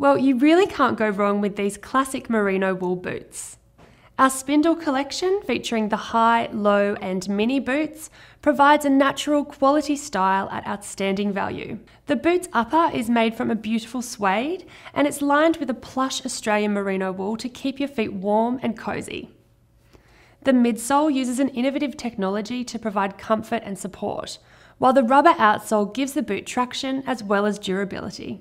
Well, you really can't go wrong with these classic merino wool boots. Our spindle collection, featuring the high, low, and mini boots, provides a natural quality style at outstanding value. The boot's upper is made from a beautiful suede and it's lined with a plush Australian merino wool to keep your feet warm and cozy. The midsole uses an innovative technology to provide comfort and support, while the rubber outsole gives the boot traction as well as durability.